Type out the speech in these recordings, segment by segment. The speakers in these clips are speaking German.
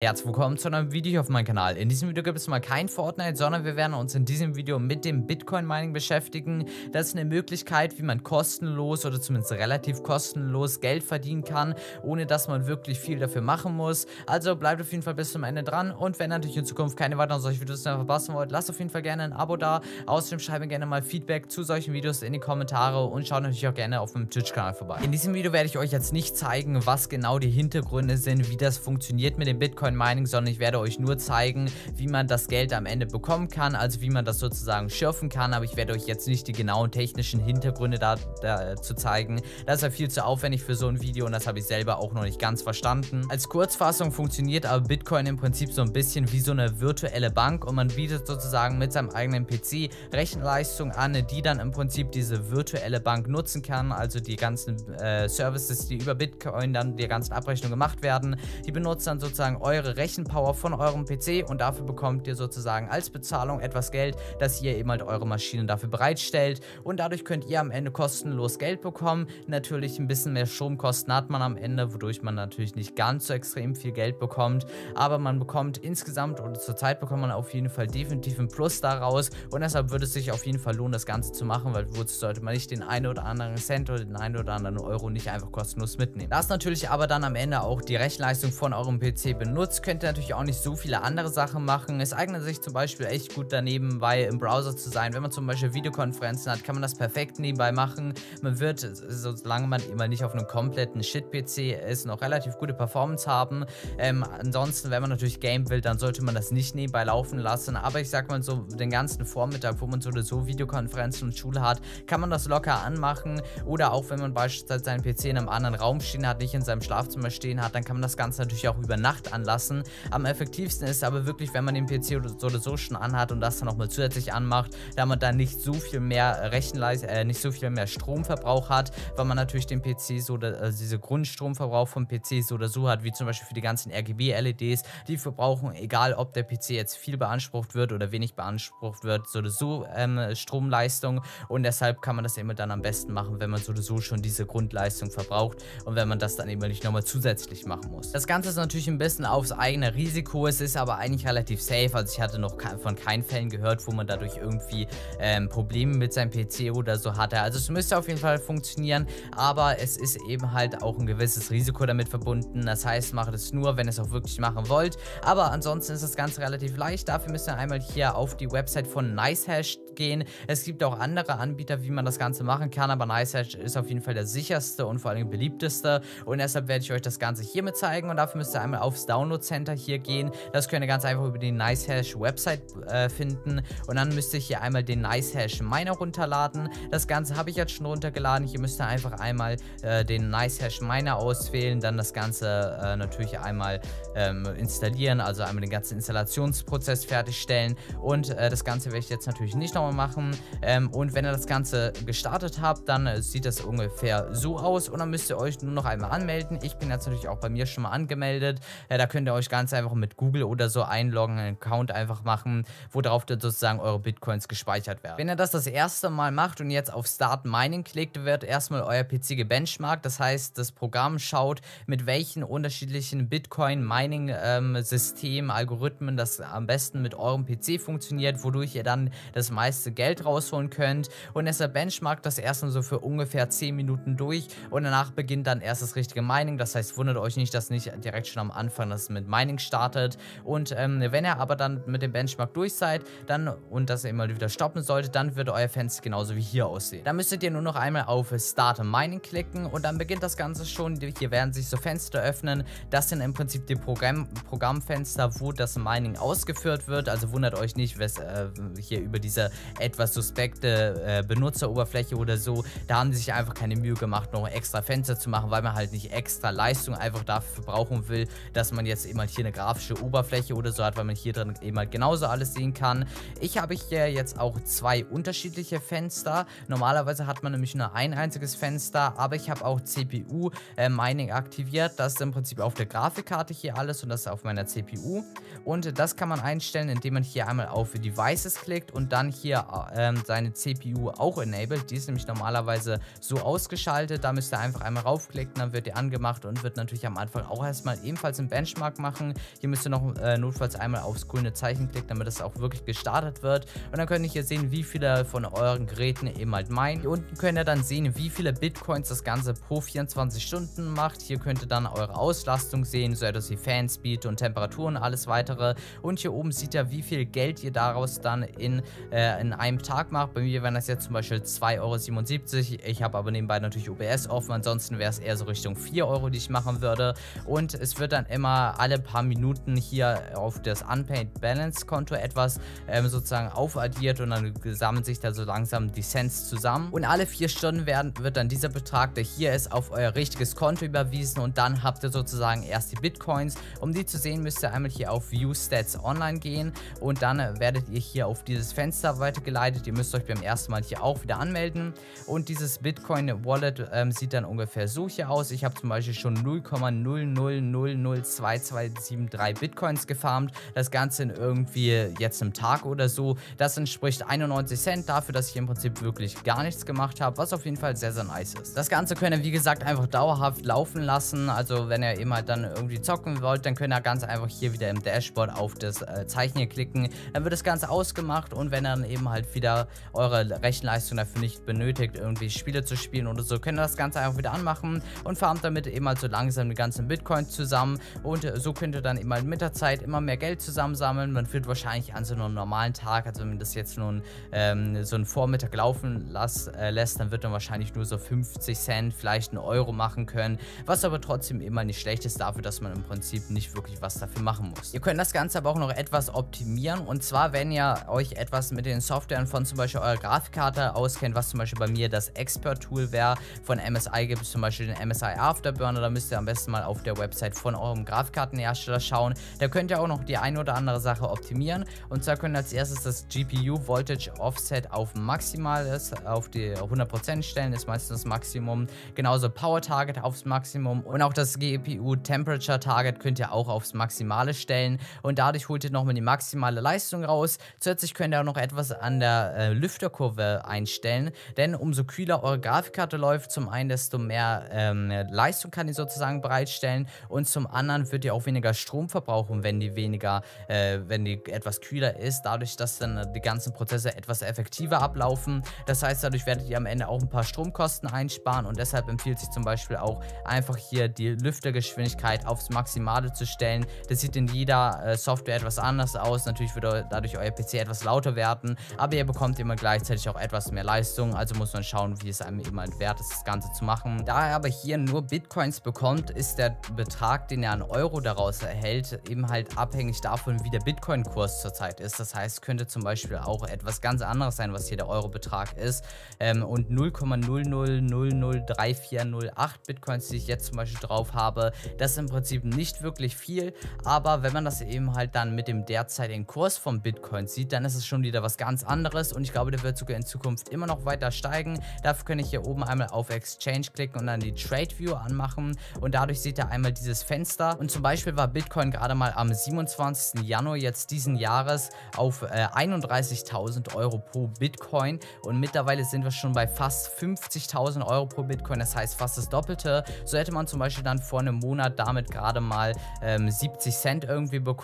Herzlich willkommen zu einem Video auf meinem Kanal. In diesem Video gibt es mal kein Fortnite, sondern wir werden uns in diesem Video mit dem Bitcoin Mining beschäftigen. Das ist eine Möglichkeit, wie man kostenlos oder zumindest relativ kostenlos Geld verdienen kann, ohne dass man wirklich viel dafür machen muss. Also bleibt auf jeden Fall bis zum Ende dran und wenn natürlich in Zukunft keine weiteren solche Videos mehr verpassen wollt, lasst auf jeden Fall gerne ein Abo da. Außerdem schreibt mir gerne mal Feedback zu solchen Videos in die Kommentare und schaut natürlich auch gerne auf meinem Twitch-Kanal vorbei. In diesem Video werde ich euch jetzt nicht zeigen, was genau die Hintergründe sind, wie das funktioniert mit dem Bitcoin Bitcoin Mining, sondern ich werde euch nur zeigen, wie man das Geld am Ende bekommen kann, also wie man das sozusagen schürfen kann, aber ich werde euch jetzt nicht die genauen technischen Hintergründe dazu zeigen. Das ist ja viel zu aufwendig für so ein Video und das habe ich selber auch noch nicht ganz verstanden. Als Kurzfassung funktioniert aber Bitcoin im Prinzip so ein bisschen wie so eine virtuelle Bank und man bietet sozusagen mit seinem eigenen PC Rechenleistung an, die dann im Prinzip diese virtuelle Bank nutzen kann, also die ganzen äh, Services, die über Bitcoin dann die ganzen Abrechnungen gemacht werden, die benutzen dann sozusagen eure eure Rechenpower von eurem PC und dafür bekommt ihr sozusagen als Bezahlung etwas Geld, das ihr eben halt eure Maschine dafür bereitstellt und dadurch könnt ihr am Ende kostenlos Geld bekommen. Natürlich ein bisschen mehr Stromkosten hat man am Ende, wodurch man natürlich nicht ganz so extrem viel Geld bekommt, aber man bekommt insgesamt oder zurzeit bekommt man auf jeden Fall definitiv ein Plus daraus und deshalb würde es sich auf jeden Fall lohnen, das Ganze zu machen, weil wozu sollte man nicht den einen oder anderen Cent oder den einen oder anderen Euro nicht einfach kostenlos mitnehmen. Das natürlich aber dann am Ende auch die Rechenleistung von eurem PC benutzt benutzt, könnt ihr natürlich auch nicht so viele andere Sachen machen. Es eignet sich zum Beispiel echt gut daneben, bei im Browser zu sein. Wenn man zum Beispiel Videokonferenzen hat, kann man das perfekt nebenbei machen. Man wird, solange man immer nicht auf einem kompletten Shit-PC ist, noch relativ gute Performance haben. Ähm, ansonsten, wenn man natürlich Game will, dann sollte man das nicht nebenbei laufen lassen. Aber ich sag mal so, den ganzen Vormittag, wo man so oder so Videokonferenzen und Schule hat, kann man das locker anmachen. Oder auch wenn man beispielsweise seinen PC in einem anderen Raum stehen hat, nicht in seinem Schlafzimmer stehen hat, dann kann man das Ganze natürlich auch über Nacht anlassen lassen. Am effektivsten ist aber wirklich, wenn man den PC so oder so schon anhat und das dann nochmal zusätzlich anmacht, da man dann nicht so viel mehr Rechenleistung, äh, nicht so viel mehr Stromverbrauch hat, weil man natürlich den PC so, also diese Grundstromverbrauch vom PC so oder so hat, wie zum Beispiel für die ganzen RGB-LEDs, die verbrauchen, egal ob der PC jetzt viel beansprucht wird oder wenig beansprucht wird, so oder so ähm, Stromleistung und deshalb kann man das immer dann am besten machen, wenn man so oder so schon diese Grundleistung verbraucht und wenn man das dann eben nicht nochmal zusätzlich machen muss. Das Ganze ist natürlich ein bisschen aufs aufs eigene Risiko. Es ist aber eigentlich relativ safe. Also ich hatte noch von keinen Fällen gehört, wo man dadurch irgendwie ähm, Probleme mit seinem PC oder so hatte. Also es müsste auf jeden Fall funktionieren, aber es ist eben halt auch ein gewisses Risiko damit verbunden. Das heißt, macht es nur, wenn ihr es auch wirklich machen wollt. Aber ansonsten ist das Ganze relativ leicht. Dafür müsst ihr einmal hier auf die Website von NiceHash gehen. Es gibt auch andere Anbieter, wie man das Ganze machen kann, aber NiceHash ist auf jeden Fall der sicherste und vor allem beliebteste. Und deshalb werde ich euch das Ganze hiermit zeigen und dafür müsst ihr einmal aufs Download Download Center hier gehen. Das könnt ihr ganz einfach über die NiceHash Website äh, finden. Und dann müsst ihr hier einmal den NiceHash Miner runterladen. Das Ganze habe ich jetzt schon runtergeladen. Hier müsst ihr einfach einmal äh, den NiceHash Miner auswählen. Dann das Ganze äh, natürlich einmal ähm, installieren. Also einmal den ganzen Installationsprozess fertigstellen. Und äh, das Ganze werde ich jetzt natürlich nicht nochmal machen. Ähm, und wenn ihr das Ganze gestartet habt, dann äh, sieht das ungefähr so aus. Und dann müsst ihr euch nur noch einmal anmelden. Ich bin jetzt natürlich auch bei mir schon mal angemeldet. Äh, da könnt ihr ihr euch ganz einfach mit Google oder so einloggen, einen Account einfach machen, worauf dann sozusagen eure Bitcoins gespeichert werden. Wenn ihr das das erste Mal macht und jetzt auf Start Mining klickt, wird erstmal euer PC gebenchmarkt. Das heißt, das Programm schaut, mit welchen unterschiedlichen Bitcoin-Mining-Systemen, ähm, Algorithmen das am besten mit eurem PC funktioniert, wodurch ihr dann das meiste Geld rausholen könnt. Und deshalb benchmarkt das erstmal so für ungefähr 10 Minuten durch und danach beginnt dann erst das richtige Mining. Das heißt, wundert euch nicht, dass nicht direkt schon am Anfang das mit mit Mining startet. Und ähm, wenn ihr aber dann mit dem Benchmark durch seid, dann und das ihr immer wieder stoppen solltet, dann wird euer Fenster genauso wie hier aussehen. Dann müsstet ihr nur noch einmal auf Start Mining klicken und dann beginnt das Ganze schon. Hier werden sich so Fenster öffnen. Das sind im Prinzip die Programm Programmfenster, wo das Mining ausgeführt wird. Also wundert euch nicht, was äh, hier über diese etwas suspekte äh, Benutzeroberfläche oder so, da haben sie sich einfach keine Mühe gemacht, noch extra Fenster zu machen, weil man halt nicht extra Leistung einfach dafür brauchen will, dass man jetzt eben halt hier eine grafische Oberfläche oder so hat, weil man hier drin eben halt genauso alles sehen kann. Ich habe hier jetzt auch zwei unterschiedliche Fenster. Normalerweise hat man nämlich nur ein einziges Fenster, aber ich habe auch CPU äh, Mining aktiviert. Das ist im Prinzip auf der Grafikkarte hier alles und das auf meiner CPU. Und das kann man einstellen, indem man hier einmal auf Devices klickt und dann hier ähm, seine CPU auch enabled. Die ist nämlich normalerweise so ausgeschaltet. Da müsst ihr einfach einmal raufklicken, dann wird die angemacht und wird natürlich am Anfang auch erstmal ebenfalls einen Benchmark machen. Hier müsst ihr noch äh, notfalls einmal aufs grüne Zeichen klicken, damit das auch wirklich gestartet wird. Und dann könnt ihr hier sehen, wie viele von euren Geräten eben halt meinen. Hier unten könnt ihr dann sehen, wie viele Bitcoins das Ganze pro 24 Stunden macht. Hier könnt ihr dann eure Auslastung sehen, so etwas wie Fanspeed und Temperatur und alles weitere. Und hier oben sieht ihr, wie viel Geld ihr daraus dann in, äh, in einem Tag macht. Bei mir wären das jetzt zum Beispiel 2,77 Euro. Ich habe aber nebenbei natürlich OBS offen, ansonsten wäre es eher so Richtung 4 Euro, die ich machen würde. Und es wird dann immer alle paar Minuten hier auf das Unpaid Balance Konto etwas ähm, sozusagen aufaddiert und dann sammelt sich da so langsam die Cents zusammen. Und alle vier Stunden werden, wird dann dieser Betrag, der hier ist, auf euer richtiges Konto überwiesen und dann habt ihr sozusagen erst die Bitcoins. Um die zu sehen, müsst ihr einmal hier auf View Stats Online gehen und dann werdet ihr hier auf dieses Fenster weitergeleitet. Ihr müsst euch beim ersten Mal hier auch wieder anmelden und dieses Bitcoin Wallet ähm, sieht dann ungefähr so hier aus. Ich habe zum Beispiel schon 0,00002273 Bitcoins gefarmt. Das Ganze in irgendwie jetzt einem Tag oder so. Das entspricht 91 Cent dafür, dass ich im Prinzip wirklich gar nichts gemacht habe, was auf jeden Fall sehr, sehr nice ist. Das Ganze könnt ihr, wie gesagt, einfach dauerhaft laufen lassen. Also wenn ihr halt dann irgendwie zocken wollt, dann könnt ihr ganz einfach hier wieder im Dashboard auf das äh, Zeichen hier klicken. Dann wird das Ganze ausgemacht und wenn dann eben halt wieder eure Rechenleistung dafür nicht benötigt, irgendwie Spiele zu spielen oder so, könnt ihr das Ganze einfach wieder anmachen und farmt damit eben halt so langsam die ganzen Bitcoins zusammen und so könnt ihr dann eben halt mit der Zeit immer mehr Geld zusammensammeln. Man führt wahrscheinlich an so einem normalen Tag, also wenn man das jetzt nun ähm, so einen Vormittag laufen las, äh, lässt, dann wird man wahrscheinlich nur so 50 Cent, vielleicht einen Euro machen können, was aber trotzdem immer nicht schlecht ist dafür, dass man im Prinzip nicht wirklich was dafür machen muss. Ihr könnt das Ganze aber auch noch etwas optimieren und zwar, wenn ihr euch etwas mit den Softwaren von zum Beispiel eurer Grafikkarte auskennt, was zum Beispiel bei mir das Expert-Tool wäre, von MSI gibt es zum Beispiel den MSI Afterburner, da müsst ihr am besten mal auf der Website von eurem Grafikkartenhersteller schauen. Da könnt ihr auch noch die ein oder andere Sache optimieren und zwar könnt ihr als erstes das GPU Voltage Offset auf maximales, auf die 100% stellen, ist meistens das Maximum. Genauso Power Target aufs Maximum und auch das GPU Temperature Target könnt ihr auch aufs Maximale stellen und dadurch holt ihr nochmal die maximale Leistung raus. Zusätzlich könnt ihr auch noch etwas an der äh, Lüfterkurve einstellen, denn umso kühler eure Grafikkarte läuft, zum einen desto mehr ähm, Leistung kann die sozusagen bereitstellen und zum anderen wird ihr auch weniger Strom verbrauchen, wenn die weniger, äh, wenn die etwas kühler ist, dadurch, dass dann die ganzen Prozesse etwas effektiver ablaufen. Das heißt, dadurch werdet ihr am Ende auch ein paar Stromkosten einsparen und deshalb empfiehlt sich zum Beispiel auch einfach hier die Lüftergeschwindigkeit aufs Maximale zu stellen. Das sieht in jeder äh, Software etwas anders aus. Natürlich wird dadurch euer PC etwas lauter werden, aber ihr bekommt immer gleichzeitig auch etwas mehr Leistung. Also muss man schauen, wie es einem immer wert ist, das Ganze zu machen. Da er aber hier nur Bitcoins bekommt, ist der Betrag, den er an Euro daraus erhält, eben halt abhängig davon, wie der Bitcoin-Kurs zurzeit ist. Das heißt, könnte zum Beispiel auch etwas ganz anderes sein, was hier der Euro-Betrag ist. Ähm, und 0,00003408 Bitcoins, die ich jetzt zum Beispiel drauf habe, das ist im Prinzip nicht wirklich viel. Aber wenn man das eben halt dann mit dem derzeitigen Kurs vom Bitcoin sieht, dann ist es schon wieder was ganz anderes. Und ich glaube, der wird sogar in Zukunft immer noch weiter steigen. Dafür kann ich hier oben einmal auf Exchange klicken und dann die Trade View anmachen. Und dadurch seht ihr einmal dieses Fenster. Und zum Beispiel war Bitcoin gerade mal am 27. Januar jetzt diesen Jahres auf äh, 31.000 Euro pro Bitcoin. Und mittlerweile sind wir schon bei fast 50.000 Euro pro Bitcoin. Das heißt fast das Doppelte. So hätte man zum Beispiel dann vor einem Monat damit gerade mal ähm, 70 Cent irgendwie bekommen.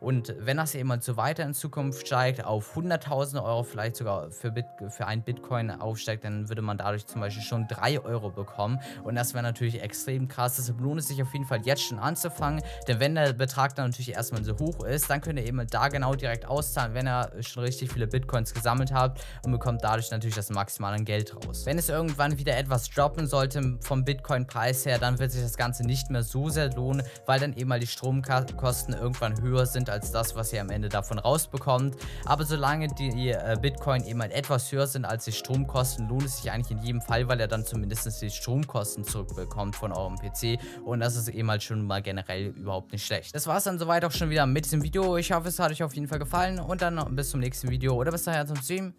Und wenn das eben so weiter in Zukunft steigt, auf 100.000 Euro vielleicht sogar für, Bit für ein Bitcoin aufsteigt, dann würde man dadurch zum Beispiel schon 3 Euro bekommen. Und das wäre natürlich extrem krass. Deshalb lohnt es sich auf jeden Fall jetzt schon anzufangen. Denn wenn der Betrag dann natürlich erstmal so hoch ist, dann könnt ihr eben da genau direkt auszahlen, wenn ihr schon richtig viele Bitcoins gesammelt habt und bekommt dadurch natürlich das maximale Geld raus. Wenn es irgendwann wieder etwas droppen sollte vom Bitcoin-Preis her, dann wird sich das Ganze nicht mehr so sehr lohnen, weil dann eben mal die Stromkosten irgendwann höher sind als das, was ihr am Ende davon rausbekommt. Aber solange die äh, Bitcoin eben halt etwas höher sind als die Stromkosten, lohnt es sich eigentlich in jedem Fall, weil er dann zumindest die Stromkosten zurückbekommt von eurem PC und das ist eben halt schon mal generell überhaupt nicht schlecht. Das war es dann soweit auch schon wieder mit diesem Video. Ich hoffe, es hat euch auf jeden Fall gefallen und dann bis zum nächsten Video oder bis dahin zum Stream.